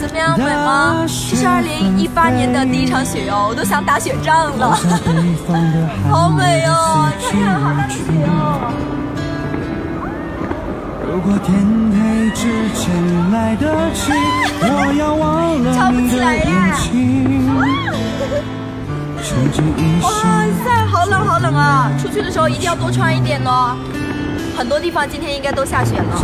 怎么样，美吗？这是二零一八年的第一场雪哟，我都想打雪仗了，好美哦！看看，好大的雪哦！如果天黑之前来得及，我要忘了你的眼睛。哇塞，好冷好冷啊！出去的时候一定要多穿一点哦。很多地方今天应该都下雪了。